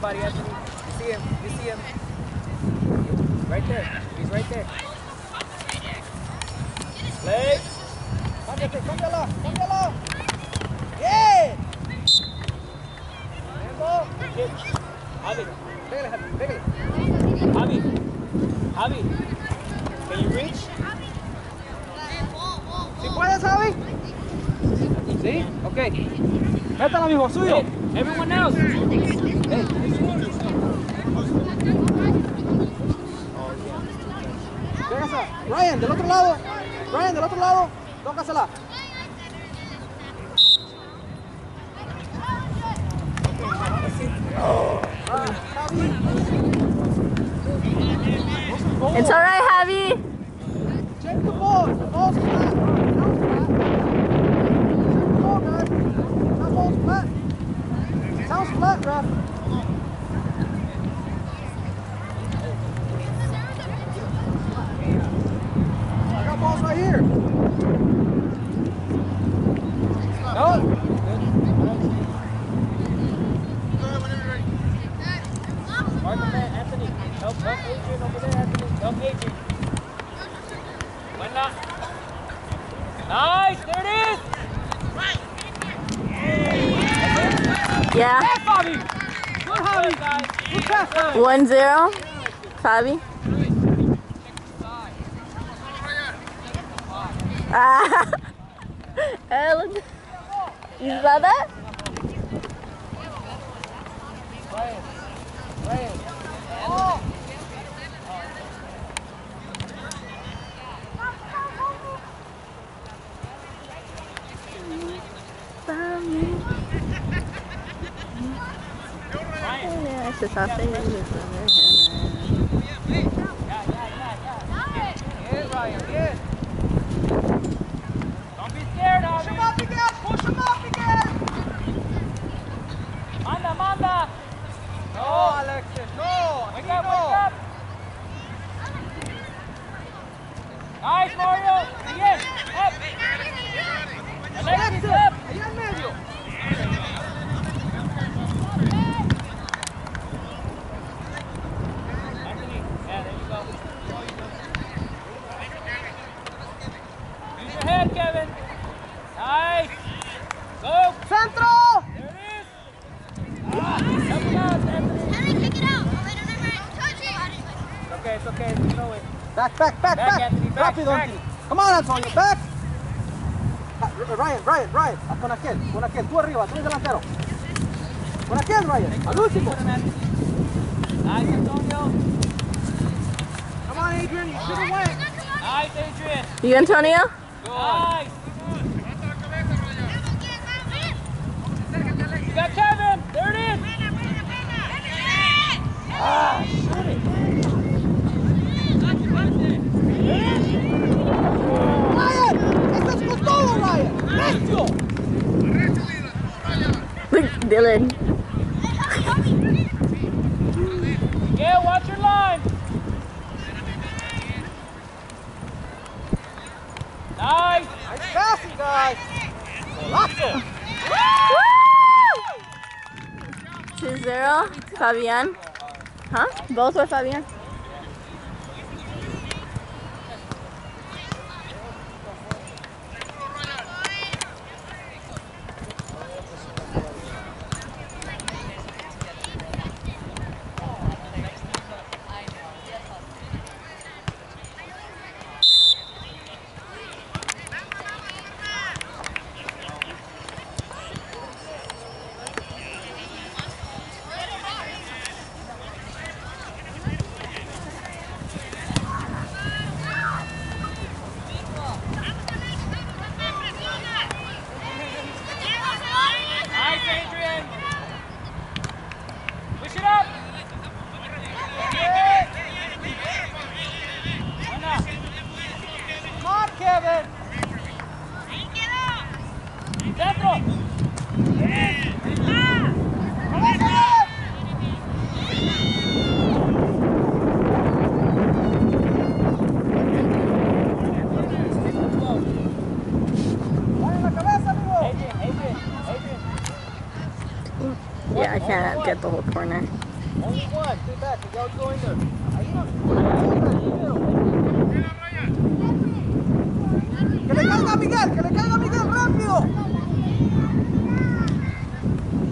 somebody, Anthony. You see him. You see him. Right there. He's right there. Play. Cámbiate, cámbiala, cámbiala. Bien. Kid. Javi. Pégale, Javi, pégale. Javi. Javi. Can you reach? ¿Sí puedes, Javi? ¿Sí? Ok. Métala, mijo, suyo. Hey, everyone else. Ryan, del otro lado. Ryan, del otro lado. Tócasela. It's all right, Javi. Check the ball. The ball's flat. That ball's flat. Check the ball, guys. That ball's flat. Sounds flat, ref. I got balls right here. No. Mark the man, Anthony. Help, help Adrian over there, Anthony. Help Adrian. Buena. Nice, there it is. Yeah. Hey, Fabi. Good, Javi. guys. Good pass, Javi. One zero. Fabi. Ah. Hey, look. You saw that? Ryan. Se só fez isso, Bien, Ryan, bien. On, Antonio, back. Ah, Ryan, Ryan, Ryan. Ah, Con aquel, con aquel. Tú arriba, tú eres delantero. Con aquel, Ryan. Al último. Nice, Antonio. Come on, Adrian. You should have went. Nice, Adrian. You Antonio? Nice. You got Kevin. There it is. Ah, shoot it. Ryan, Look, Dylan. Yeah, watch your line. Nice. Nice passing, guys. Golazo. Two zero. Fabian. Huh? Both were Fabian. The whole corner. Only one. Stay back. You gotta go in there. Ahí no. Ahí, primero. Que le caiga a Miguel, que le caiga a Miguel rápido.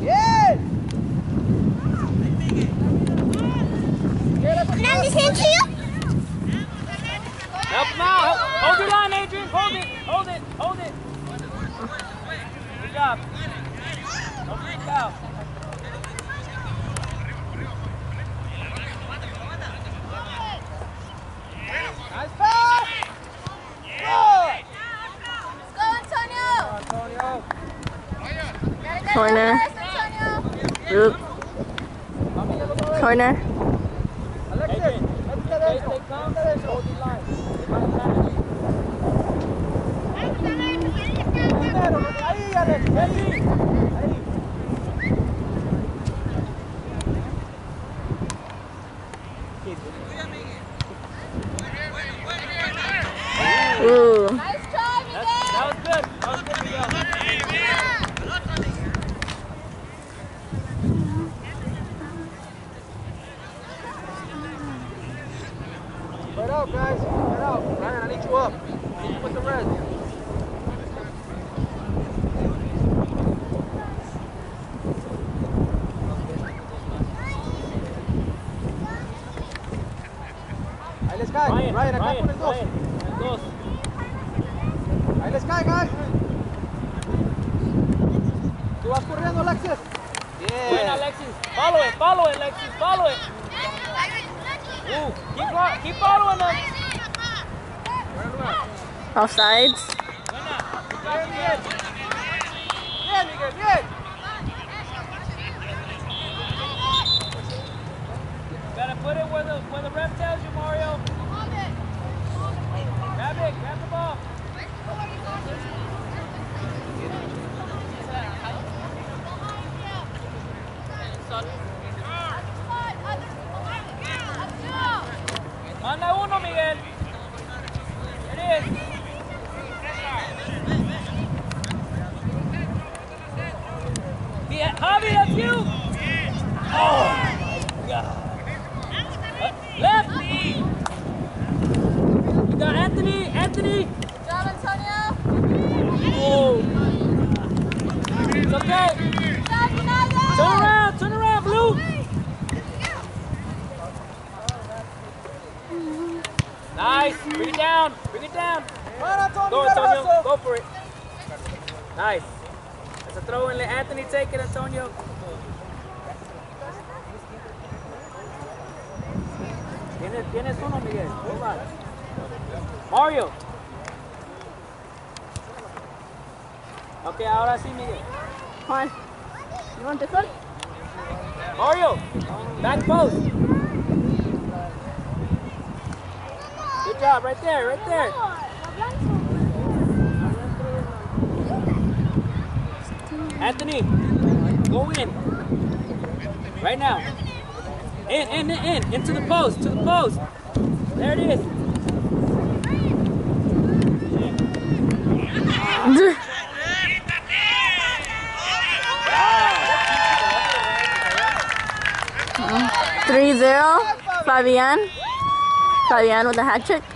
Bien. Miguel, eso es Help him out. Hold your line, Adrian. Hold it. Hold it. Hold it. Good job. Don't freak out. Nice pass. Good. Antonio. Corner. Oop. Corner. Alexis, métete Stay, adentro. stay calm. Métete adentro. Hold your line. Primero, ahí, Alexis. Ahí. Ahí. Ooh. That was good. That was good, Miguel. Spread out, guys. Spread out. Ryan, I need you up. Need you with the red. Ahí les cae. Ryan, Ryan, acá Ryan, con el dos. Ryan. El dos. Ahí les cae, guys. Tú vas corriendo, Alexis. Bien. Buena, Alexis. Follow it. Follow it, Alexis. Follow it. Ooh, keep, keep following eh, them. Offsides. Buena. Good Bien, Bien, Miguel, bien. Gotta put it where the where the ref tells you, Mario. Grab it, grab the ball. Manda uno, Miguel. It is. Javi, that's you. Oh, my God. Uh, left. You got Anthony. Anthony. Oh. It's okay. Turn around. Turn around, Blue. Nice. Bring it down. Bring it down. Go, Antonio. Go for it. Nice. That's a throw in. Let Anthony take it, Antonio. Tienes, tienes uno, Miguel. Mario. Ok, ahora sí, Miguel. On. You want this one? Mario, back post. Good job, right there, right there. Anthony, go in. Right now. In, in, in, into the post, to the post. There it is. Three zero. Fabian. Fabian with a hat trick.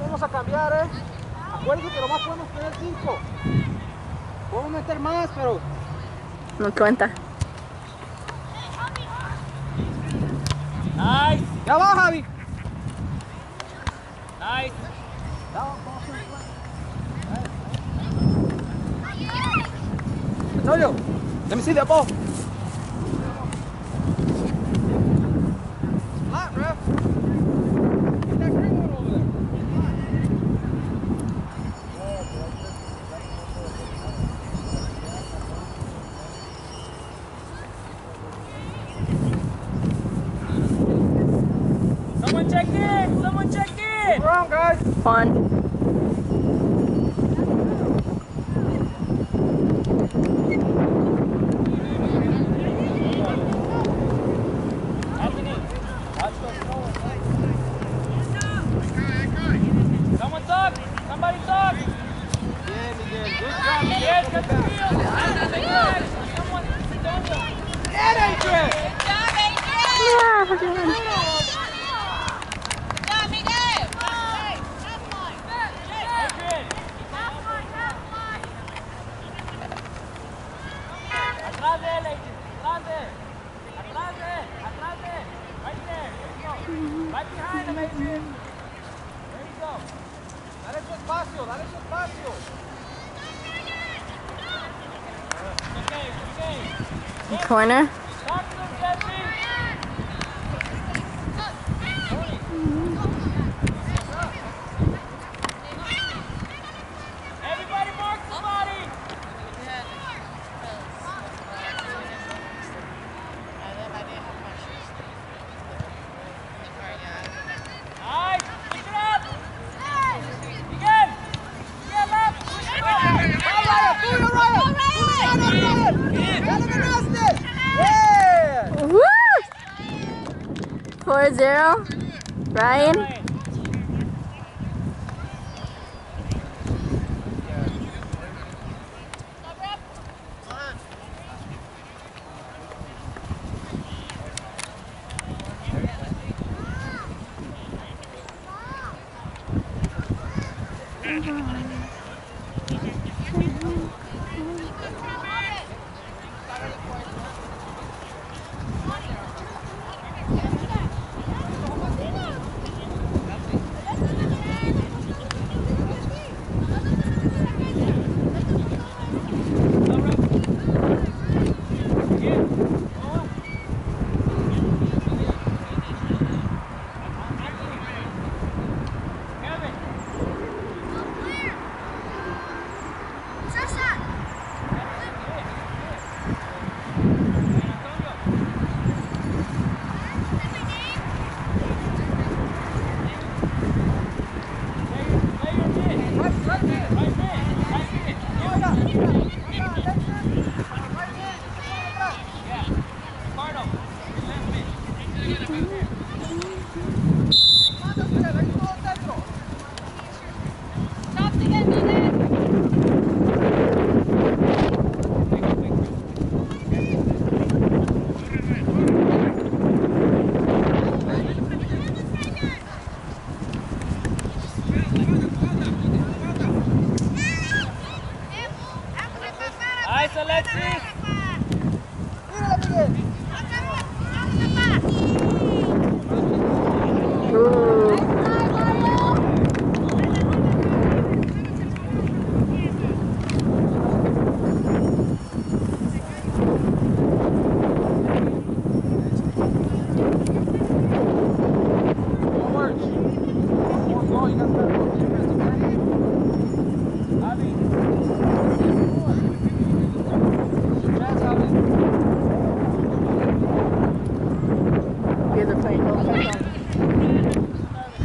vamos a cambiar, ¿eh? Acuérdense que nomás podemos tener cinco. Podemos meter más, pero... No cuenta. Nice. Ya va, Javi. Nice. Ya va, vamos. Antonio, let me see that ball. corner.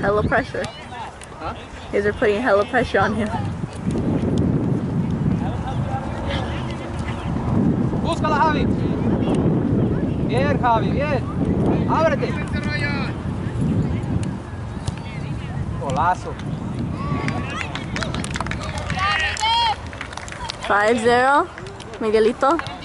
hella pressure. Huh? You guys are putting hella pressure on him. Búscala, Javi. Bien, Javi, bien. Ábrete. Golazo. 5-0, Miguelito.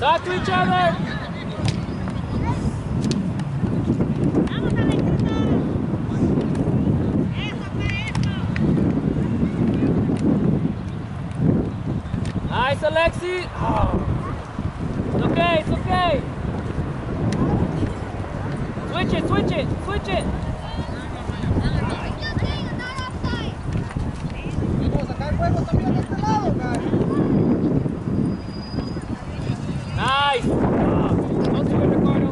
Talk to each other. Nice, Alexi. Oh. It's okay, it's okay. Switch it, switch it, switch it. Nice. Oh. Don't do it, Ricardo.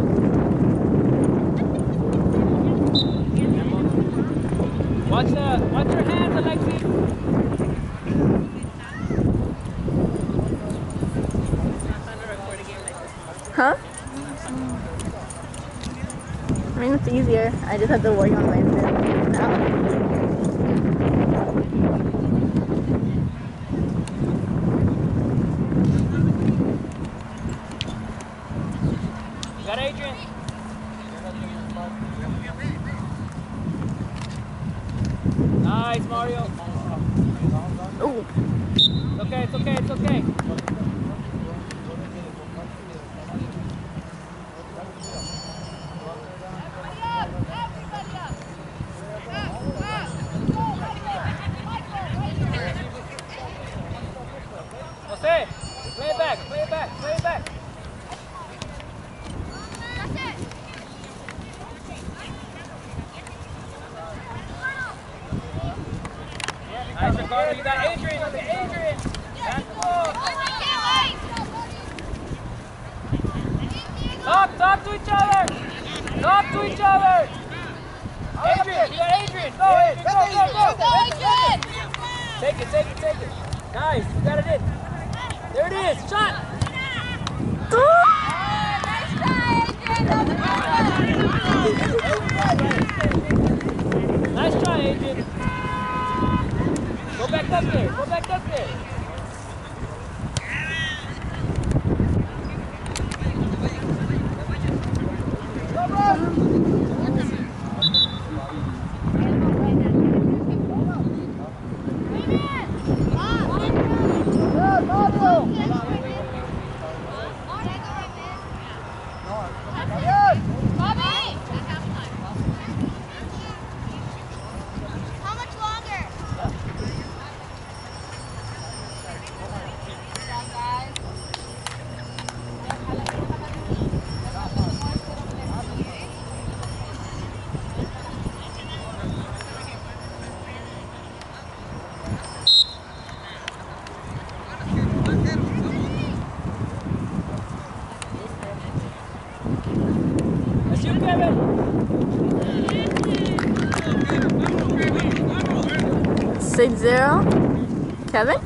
Watch the, watch your hands, Alexi. Huh? I mean, it's easier. I just have to work on my now. You got Adrian. Nice, Mario. Ooh. It's okay, it's okay, it's okay. Jose, play it back, play it back, play it back. Nice, Ricardo. You got Adrian. Look at Adrian. Back the ball. Talk, to each other. Talk to each other. Adrian, you got Adrian. Go, Adrian. Go, go, go. Take it, take it, take it. Nice. You got it in. There it is. Shot. Nice try, Adrian. Go back up there. Go back up there. How much longer? That's you, Kevin. Six zero. Kevin?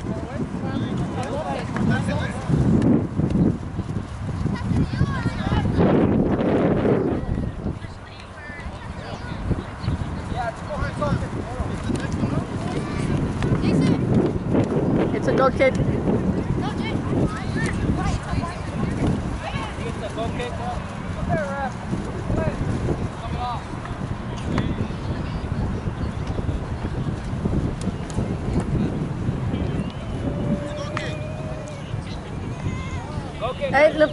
It's a goal kick. Go kick. Hey, look.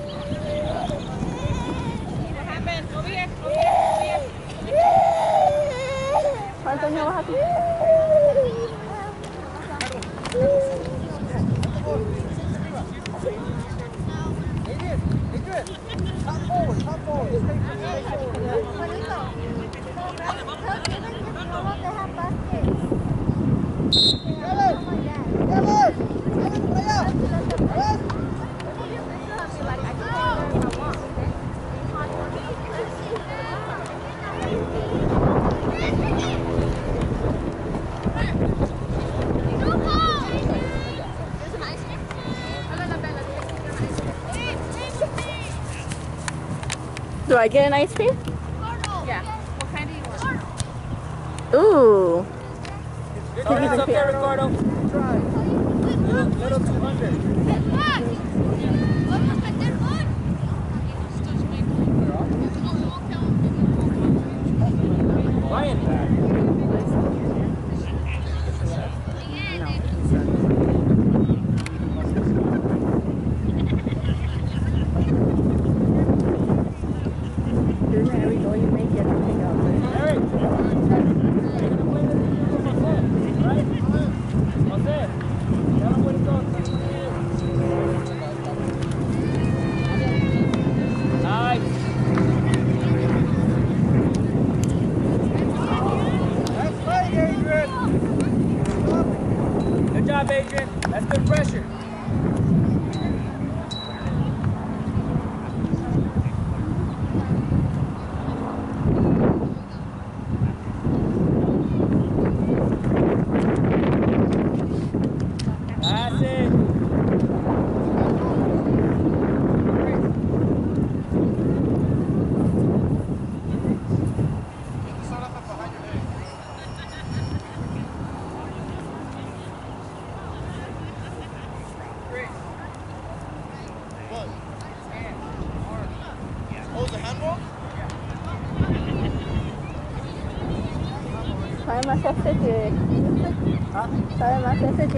Antonio, what happened? Adrian, Adrian. Top forward, top forward. Stay, stay forward. Kevin, Kevin, para allá. Kevin. Do I get an ice cream? Yeah. What kind do you want? Ooh. It's okay, Ricardo. Little, little 200. Masuk FCJ. Hah? Saya masuk FCJ.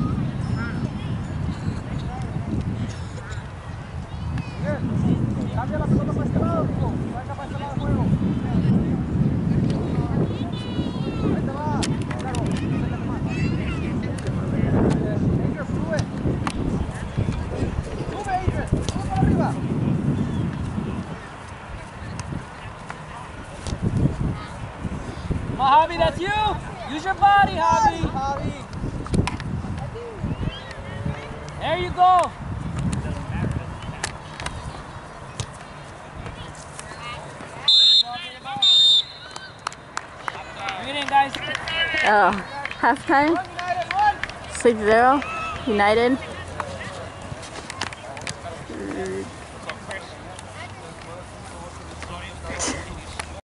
halftime. United, run. 6 0. United.